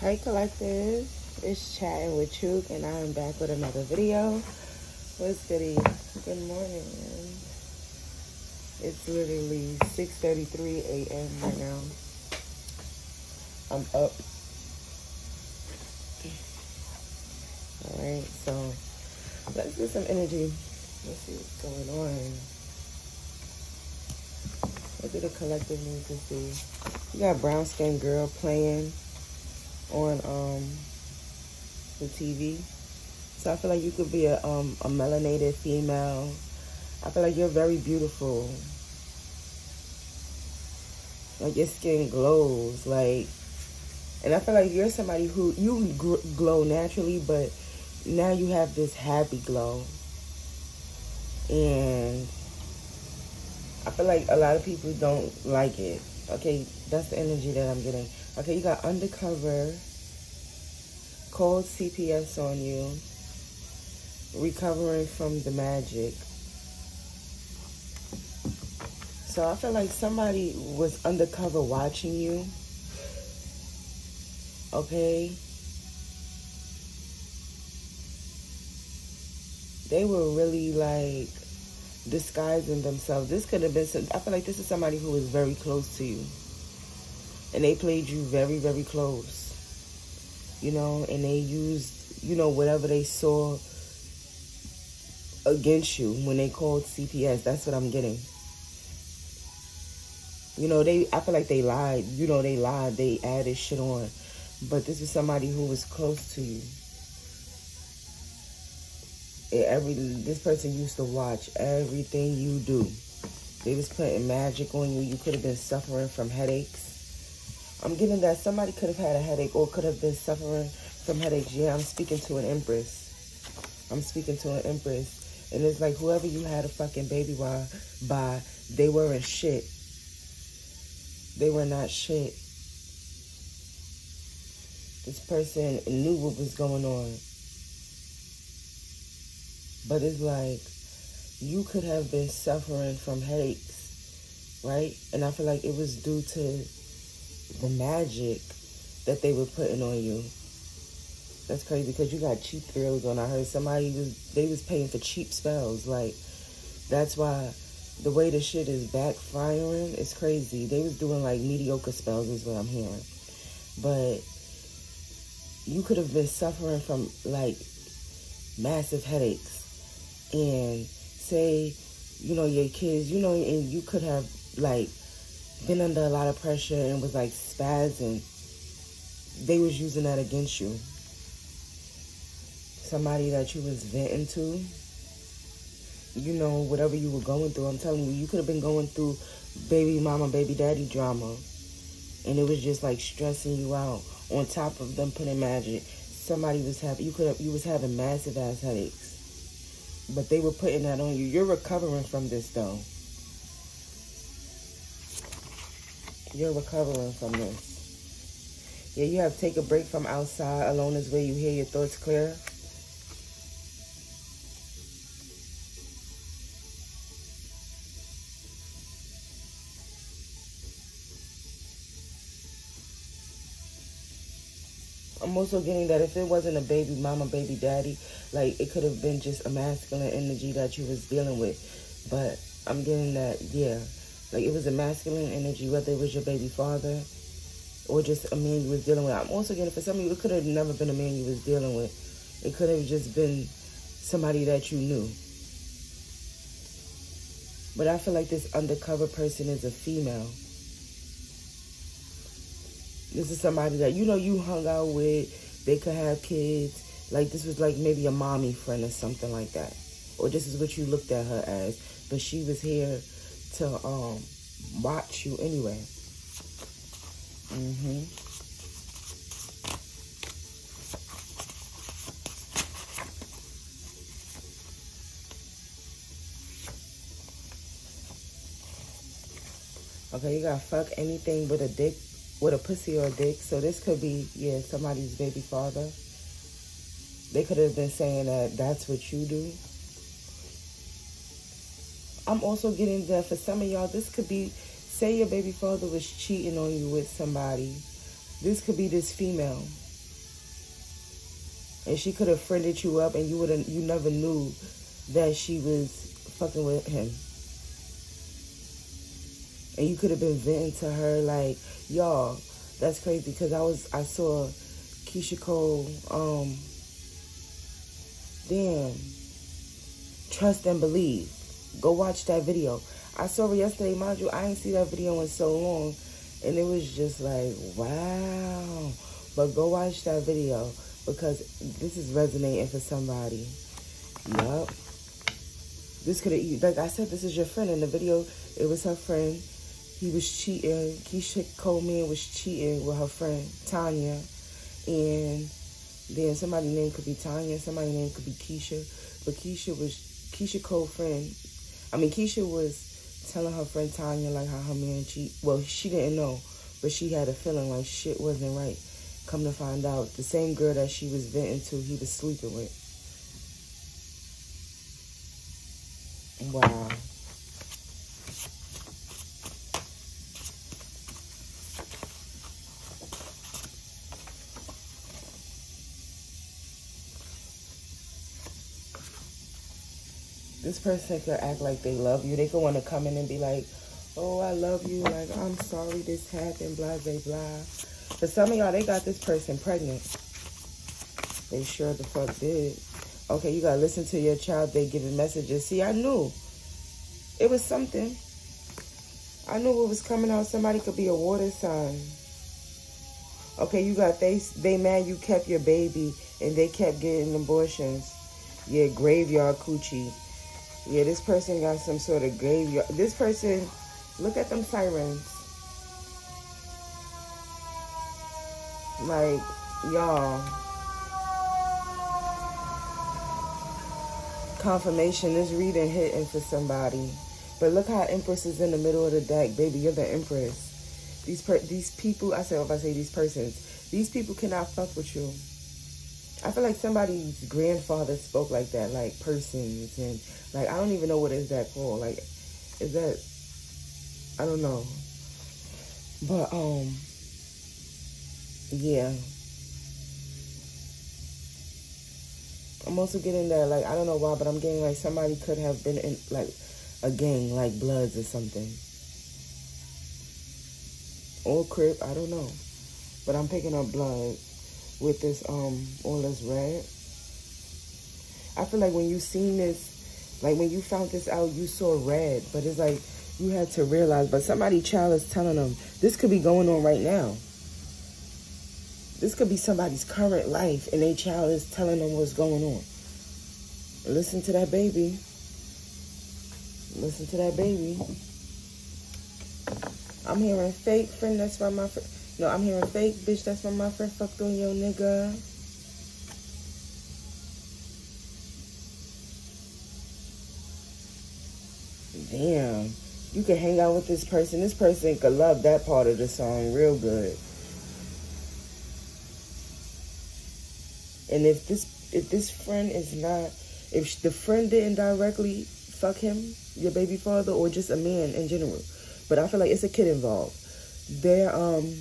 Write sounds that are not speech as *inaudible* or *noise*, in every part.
Hi Collective, it's chatting with Chook and I am back with another video. What's goody? Good morning. It's literally 6.33 a.m. right now. I'm up. Alright, so let's get some energy. Let's see what's going on. What do the collective need to see? You got brown skin girl playing on um the TV. So I feel like you could be a um a melanated female. I feel like you're very beautiful. Like your skin glows, like, and I feel like you're somebody who you glow naturally, but now you have this happy glow, and I feel like a lot of people don't like it. Okay, that's the energy that I'm getting. Okay, you got undercover, cold CPS on you, recovering from the magic. So I feel like somebody was undercover watching you. Okay. They were really like disguising themselves. This could have been, some, I feel like this is somebody who was very close to you. And they played you very, very close. You know, and they used, you know, whatever they saw against you when they called CPS. That's what I'm getting. You know, they, I feel like they lied. You know, they lied. They added shit on. But this is somebody who was close to you every this person used to watch everything you do. They was putting magic on you. You could have been suffering from headaches. I'm getting that somebody could have had a headache or could have been suffering from headaches. Yeah, I'm speaking to an empress. I'm speaking to an empress. And it's like whoever you had a fucking baby by, by they weren't shit. They were not shit. This person knew what was going on. But it's like you could have been suffering from headaches, right? And I feel like it was due to the magic that they were putting on you. That's crazy because you got cheap thrills on. I heard somebody was they was paying for cheap spells. Like that's why the way the shit is backfiring is crazy. They was doing like mediocre spells is what I'm hearing. But you could have been suffering from like massive headaches and say, you know, your kids, you know, and you could have like been under a lot of pressure and was like spazzing. They was using that against you. Somebody that you was venting to. You know, whatever you were going through. I'm telling you, you could have been going through baby mama, baby daddy drama. And it was just like stressing you out. On top of them putting magic. Somebody was having you could have you was having massive ass headaches. But they were putting that on you. You're recovering from this, though. You're recovering from this. Yeah, you have to take a break from outside. Alone is where you hear your thoughts clear. I'm also getting that if it wasn't a baby mama, baby daddy, like it could have been just a masculine energy that you was dealing with. But I'm getting that, yeah, like it was a masculine energy, whether it was your baby father or just a man you was dealing with. I'm also getting for some of you, it could have never been a man you was dealing with. It could have just been somebody that you knew. But I feel like this undercover person is a female. This is somebody that, you know, you hung out with. They could have kids. Like, this was like maybe a mommy friend or something like that. Or this is what you looked at her as. But she was here to um watch you anyway. Mm-hmm. Okay, you gotta fuck anything with a dick with a pussy or a dick. So this could be, yeah, somebody's baby father. They could have been saying that that's what you do. I'm also getting that for some of y'all, this could be, say your baby father was cheating on you with somebody. This could be this female. and she could have friended you up, and you would have you never knew that she was fucking with him. And you could have been venting to her like, y'all, that's crazy because I was I saw Keyshia Cole, um, damn, trust and believe. Go watch that video. I saw it yesterday, mind you. I ain't see that video in so long, and it was just like, wow. But go watch that video because this is resonating for somebody. Yup. This could have, like I said, this is your friend. In the video, it was her friend. He was cheating. Keyshia Coleman was cheating with her friend, Tanya. And then somebody name could be Tanya, somebody name could be Keisha. But Keisha was, Keyshia Cole friend. I mean, Keisha was telling her friend Tanya, like, how her man cheat. Well, she didn't know, but she had a feeling like shit wasn't right. Come to find out, the same girl that she was venting to, he was sleeping with. Wow. Person could act like they love you. They could want to come in and be like, oh, I love you. Like, I'm sorry this happened, blah, blah, blah. But some of y'all, they got this person pregnant. They sure the fuck did. Okay, you gotta listen to your child. They giving messages. See, I knew. It was something. I knew what was coming out. Somebody could be a water sign. Okay, you got they they mad you kept your baby and they kept getting abortions. Yeah, graveyard coochie. Yeah, this person got some sort of graveyard. This person, look at them sirens. Like, y'all. Confirmation, this reading hitting for somebody. But look how Empress is in the middle of the deck. Baby, you're the Empress. These per these people, I say if I say these persons, these people cannot fuck with you. I feel like somebody's grandfather spoke like that, like persons and like I don't even know what is that called. Like is that I don't know. But um yeah. I'm also getting that like I don't know why, but I'm getting like somebody could have been in like a gang, like Bloods or something. Or Crip, I don't know. But I'm picking up blood with this um all this red. I feel like when you seen this, like when you found this out, you saw red, but it's like you had to realize, but somebody child is telling them this could be going on right now. This could be somebody's current life and their child is telling them what's going on. Listen to that baby. Listen to that baby. I'm hearing fake friend, that's why my friend. No, I'm hearing fake bitch, that's why my friend fucked on your nigga. Damn. You can hang out with this person. This person could love that part of the song real good. And if this if this friend is not if the friend didn't directly fuck him, your baby father, or just a man in general, but I feel like it's a kid involved. They're um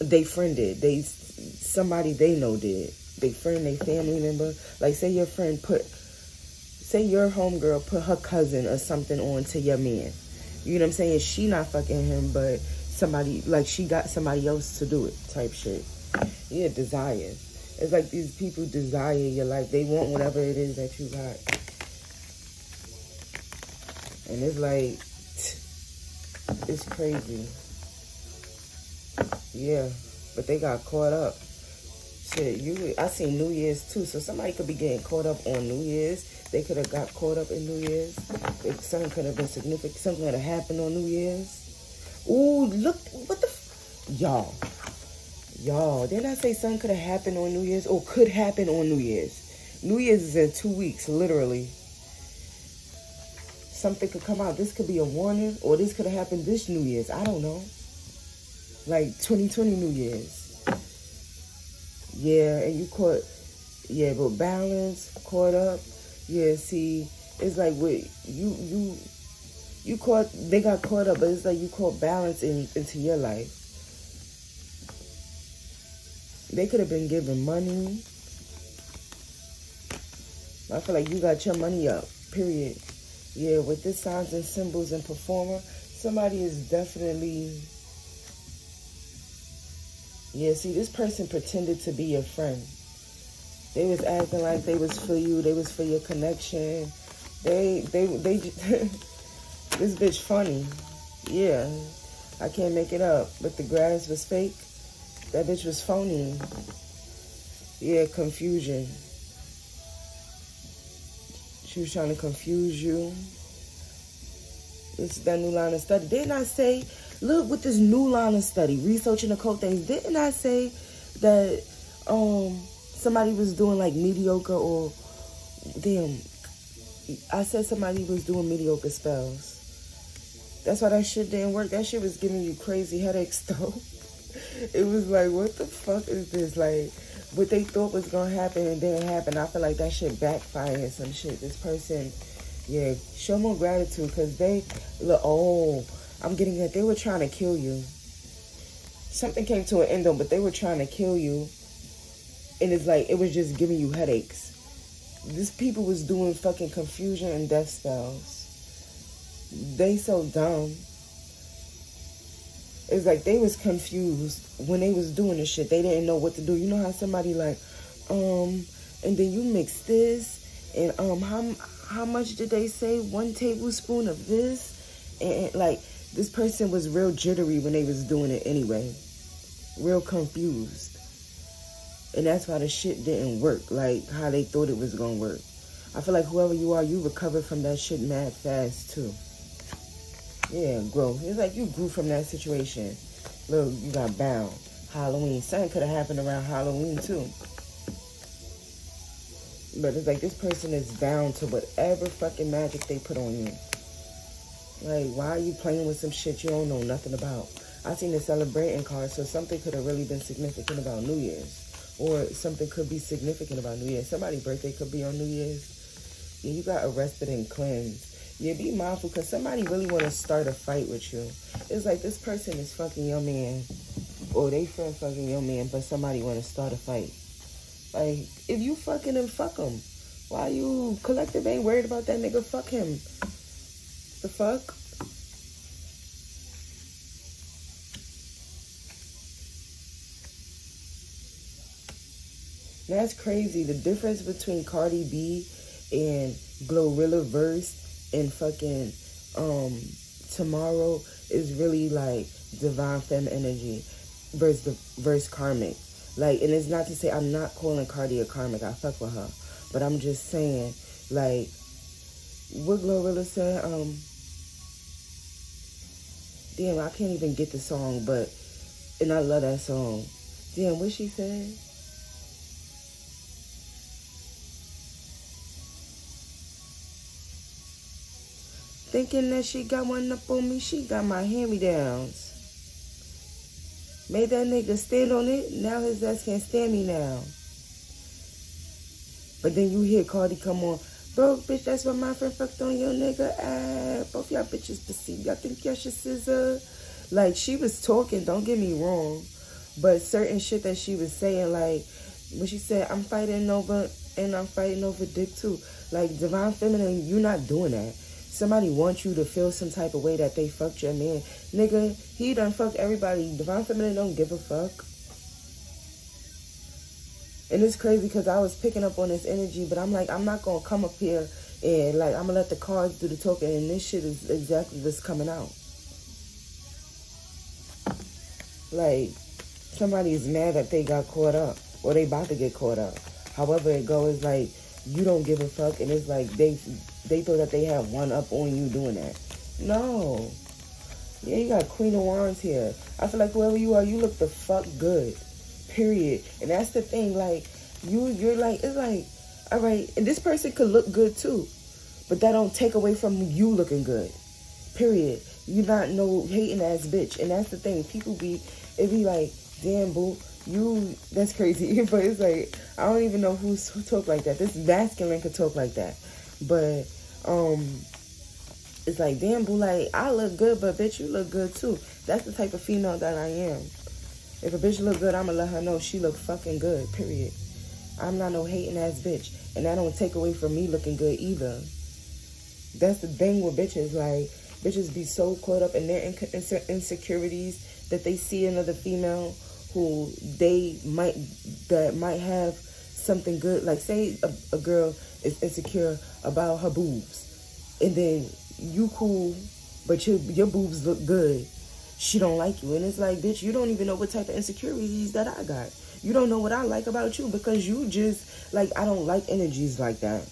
they friended. They somebody they know did. They friend, they family member. Like say your friend put say your homegirl put her cousin or something on to your man. You know what I'm saying? She not fucking him, but somebody like she got somebody else to do it type shit. Yeah, desire. It's like these people desire your life. They want whatever it is that you got. And it's like, *tsk* it's crazy. Yeah, but they got caught up. Shit, you I seen New Year's too, so somebody could be getting caught up on New Year's. They could have got caught up in New Year's. If something could have been significant, something could have happened on New Year's. Ooh, look, what the, y'all. Y'all, didn't I say something could have happened on New Year's or could happen on New Year's? New Year's is in two weeks, literally. Something could come out. This could be a warning or this could have happened this New Year's. I don't know. Like 2020 New Year's. Yeah, and you caught, yeah, but balance, caught up. Yeah, see, it's like wait, you, you, you caught, they got caught up, but it's like you caught balance in, into your life. They could have been given money. I feel like you got your money up, period. Yeah, with this signs and symbols and performer, somebody is definitely yeah, see, this person pretended to be your friend. They was acting like they was for you. They was for your connection. They, they, they. *laughs* this bitch funny. Yeah, I can't make it up. But the grass was fake. That bitch was phony. Yeah, confusion. She was trying to confuse you. It's that new line of study. Didn't I say, look, with this new line of study, researching occult things, didn't I say that um somebody was doing like mediocre or damn I said somebody was doing mediocre spells. That's why that shit didn't work. That shit was giving you crazy headaches *laughs* though. it was like, what the fuck is this? Like, what they thought was gonna happen and didn't happen. I feel like that shit backfired some shit. This person, yeah, show more gratitude because they look. Oh, I'm getting it. They were trying to kill you. Something came to an end though, but they were trying to kill you, and it's like it was just giving you headaches. This people was doing fucking confusion and death spells. They so dumb. It's like they was confused when they was doing this shit. They didn't know what to do. You know how somebody like, um, and then you mix this, and um, how how much did they say? One tablespoon of this, and like this person was real jittery when they was doing it anyway, real confused, and that's why the shit didn't work like how they thought it was gonna work. I feel like whoever you are, you recovered from that shit mad fast too. Yeah, grow. It's like you grew from that situation. Look, you got bound. Halloween. Something could have happened around Halloween too. But it's like this person is bound to whatever fucking magic they put on you. Like, why are you playing with some shit you don't know nothing about? I seen the celebrating card, so something could have really been significant about New Year's. Or something could be significant about New Year's. Somebody's birthday could be on New Year's. Yeah, you got arrested and cleansed. Yeah, be mindful because somebody really want to start a fight with you. It's like this person is fucking your man, or they friend fucking your man, but somebody want to start a fight. Like, if you fucking him, fuck him. Why you collective ain't worried about that nigga? Fuck him. The fuck? That's crazy. The difference between Cardi B and Glorilla Verse and fucking um tomorrow is really like divine femme energy versus versus karmic. Like, and it's not to say I'm not calling Cardi a karmic. I fuck with her, but I'm just saying, like, what Glorilla said. Um, damn, I can't even get the song, but and I love that song. Damn, what she said. Thinking that she got one up on me, she got my hand-me-downs. Made that nigga stand on it, now his ass can't stand me now. But then you hear Cardi come on, broke bitch, that's what my friend fucked on your nigga. at. both y'all bitches perceive. Y'all think y'all should scissor? Like, she was talking, don't get me wrong. But certain shit that she was saying, like, when she said, I'm fighting over, and I'm fighting over dick too. Like, divine feminine, you're not doing that somebody wants you to feel some type of way that they fucked your man. Nigga, he done fucked everybody. Divine Feminine don't give a fuck. And it's crazy because I was picking up on this energy, but I'm like, I'm not going to come up here and like, I'm going to let the cards do the talking. And this shit is exactly what's coming out. Like, somebody is mad that they got caught up or they about to get caught up. However it goes, like, you don't give a fuck. And it's like, they they thought that they had one up on you doing that. No. Yeah, you got Queen of Wands here. I feel like whoever you are, you look the fuck good. Period. And that's the thing, like, you you're like, it's like, all right, and this person could look good too. But that don't take away from you looking good. Period. You not no hating ass bitch. And that's the thing. People be it be like, damn boo, you that's crazy. *laughs* but it's like I don't even know who's who talk like that. This masculine could talk like that. But um it's like damn boo like I look good but bitch you look good too. That's the type of female that I am. If a bitch look good, I'ma let her know she look fucking good, period. I'm not no hating ass bitch. And that don't take away from me looking good either. That's the thing with bitches. Like, bitches be so caught up in their insecurities that they see another female who they might, that might have something good. Like, say a, a girl is insecure about her boobs. And then you cool, but your, your boobs look good. She don't like you. And it's like, bitch, you don't even know what type of insecurities that I got. You don't know what I like about you because you just, like, I don't like energies like that.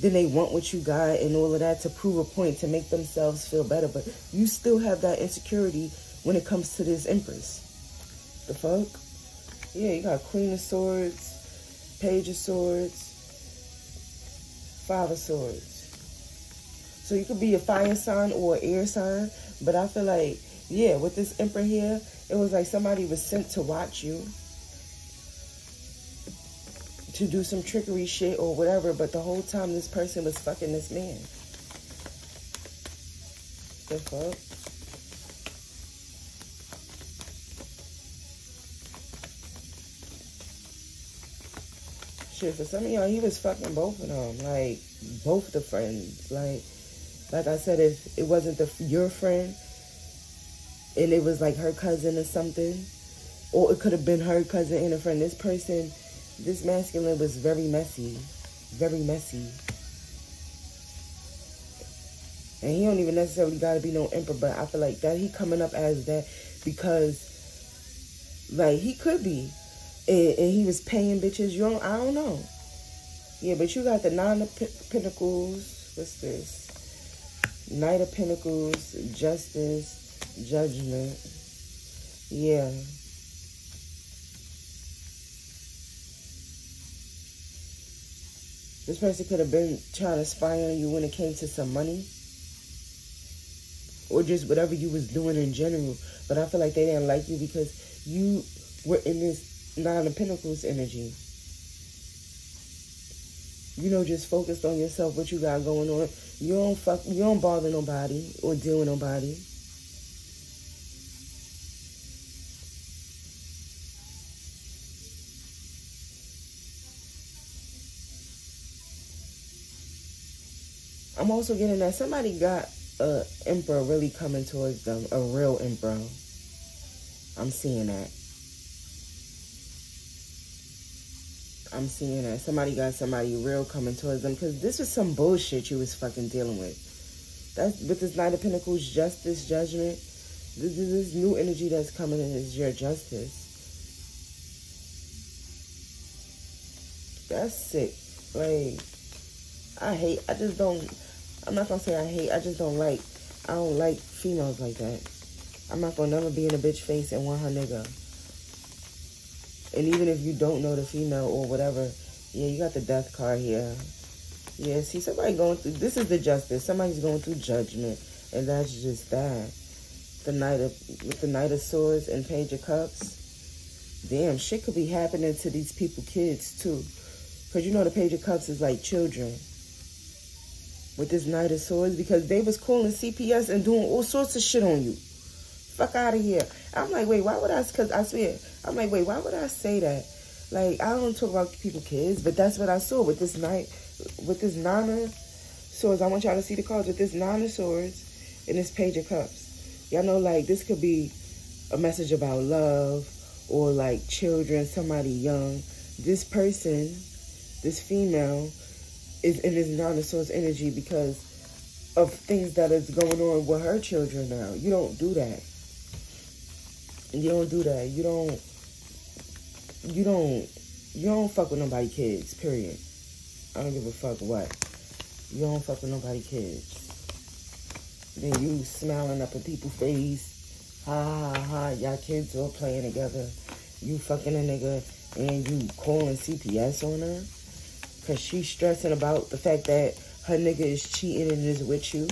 Then they want what you got and all of that to prove a point to make themselves feel better. But you still have that insecurity when it comes to this Empress. The fuck? Yeah, you got Queen of Swords, Page of Swords, Five of Swords. So you could be a fire sign or air sign. But I feel like, yeah, with this Emperor here, it was like somebody was sent to watch you to do some trickery shit or whatever, but the whole time this person was fucking this man. The fuck? Shit, for some of y'all, he was fucking both of them. Like, both the friends. Like, like I said, if it wasn't the your friend, and it was like her cousin or something, or it could have been her cousin and a friend, this person this masculine was very messy. Very messy. And he don't even necessarily got to be no emperor, but I feel like that he coming up as that because, like, he could be. And, and he was paying bitches. You don't, I don't know. Yeah, but you got the Nine of Pentacles. What's this? Knight of Pentacles, Justice, Judgment. Yeah. This person could have been trying to spy on you when it came to some money. Or just whatever you was doing in general. But I feel like they didn't like you because you were in this Nine of Pentacles energy. You know, just focused on yourself, what you got going on. You don't fuck, you don't bother nobody or deal with nobody. I'm also getting that somebody got a emperor really coming towards them, a real emperor. I'm seeing that. I'm seeing that. Somebody got somebody real coming towards them because this was some bullshit you was fucking dealing with. That's with this Knight of Pentacles, justice, judgment. This, is this new energy that's coming in is your justice. That's sick. Like, I hate, I just don't, I'm not gonna say I hate. I just don't like. I don't like females like that. I'm not gonna never be in a bitch face and want her nigga. And even if you don't know the female or whatever, yeah, you got the death card here. Yeah, see, somebody going through, this is the justice. Somebody's going through judgment. And that's just that. The Knight of, with the Knight of Swords and Page of Cups. Damn, shit could be happening to these people, kids, too. Because you know the Page of Cups is like children with this Knight of Swords because they was calling CPS and doing all sorts of shit on you. Fuck out of here. I'm like, wait, why would I? Because I swear, I'm like, wait, why would I say that? Like, I don't talk about people kids, but that's what I saw with this Knight, with this of Swords. I want y'all to see the cards with this of Swords and this Page of Cups. Y'all know, like, this could be a message about love or like children, somebody young. This person, this female, is in this of Swords energy because of things that is going on with her children now. You don't do that. You don't do that. You don't. You don't. You don't fuck with nobody kids. Period. I don't give a fuck what. You don't fuck with nobody kids. Then you smiling up in people's face. Ha ha ha. Y'all kids all playing together. You fucking a nigga and you calling CPS on her. Because she's stressing about the fact that her nigga is cheating and is with you.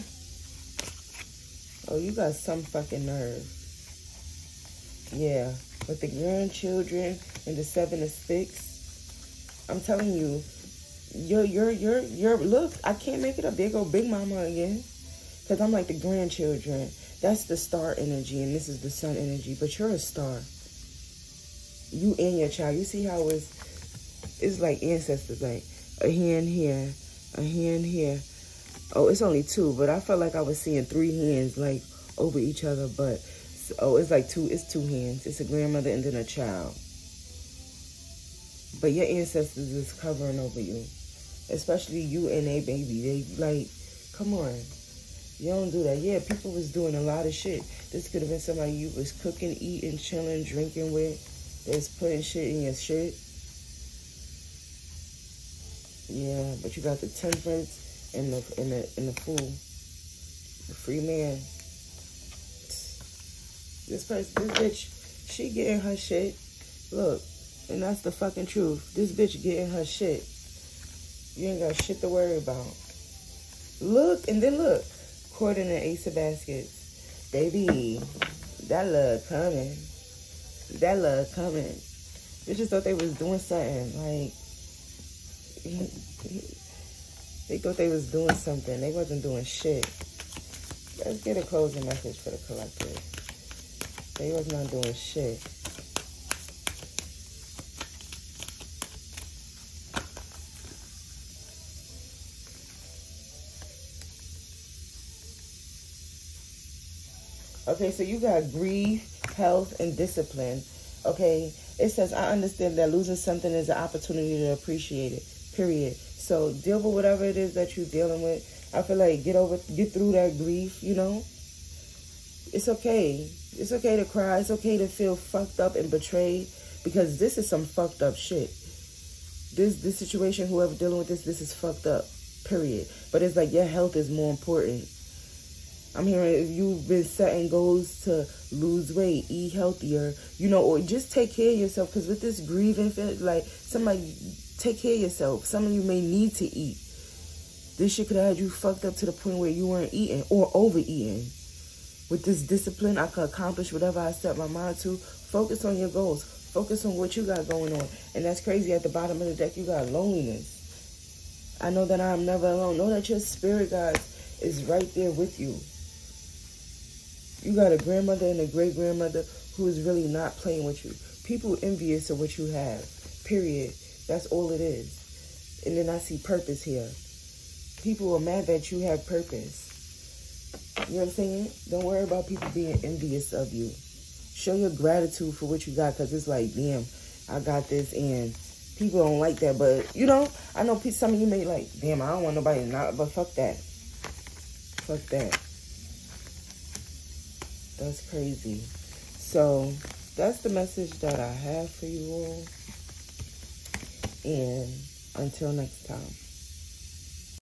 Oh, you got some fucking nerve. Yeah. With the grandchildren and the seven of six. I'm telling you, you're, you're, you're, you're, look, I can't make it up. There go Big Mama again. Because I'm like the grandchildren. That's the star energy, and this is the sun energy. But you're a star. You and your child. You see how it's it's like ancestors, like a hand here, a hand here. Oh, it's only two, but I felt like I was seeing three hands like over each other. But oh, it's like two. It's two hands. It's a grandmother and then a child. But your ancestors is covering over you, especially you and a baby. They like, come on. You don't do that. Yeah, people was doing a lot of shit. This could have been somebody you was cooking, eating, chilling, drinking with. That's putting shit in your shit. Yeah, but you got the temperance and the and the and the fool. The free man. This person, this bitch, she getting her shit. Look, and that's the fucking truth. This bitch getting her shit. You ain't got shit to worry about. Look, and then look. Court in the ace of baskets. Baby, that love coming. That love coming. Bitches thought they was doing something. Like, they thought they was doing something. They wasn't doing shit. Let's get a closing message for the collective. They was not doing shit. Okay, so you got grief, health, and discipline. Okay, it says, I understand that losing something is an opportunity to appreciate it, period. So deal with whatever it is that you're dealing with. I feel like get over, get through that grief, you know? It's okay. It's okay to cry. It's okay to feel fucked up and betrayed because this is some fucked up shit. This this situation, whoever dealing with this, this is fucked up. Period. But it's like your health is more important. I'm hearing if you've been setting goals to lose weight, eat healthier, you know, or just take care of yourself. Because with this grieving, like somebody take care of yourself. Some of you may need to eat. This shit could have had you fucked up to the point where you weren't eating or overeating. With this discipline, I can accomplish whatever I set my mind to. Focus on your goals. Focus on what you got going on. And that's crazy. At the bottom of the deck, you got loneliness. I know that I'm never alone. Know that your spirit guide is right there with you. You got a grandmother and a great grandmother who is really not playing with you. People envious of what you have. Period. That's all it is. And then I see purpose here. People are mad that you have purpose. You know what I'm saying? Don't worry about people being envious of you. Show your gratitude for what you got because it's like, damn, I got this and people don't like that. But, you know, I know some of you may like, damn, I don't want nobody to not, but fuck that. Fuck that. That's crazy. So that's the message that I have for you all. And until next time.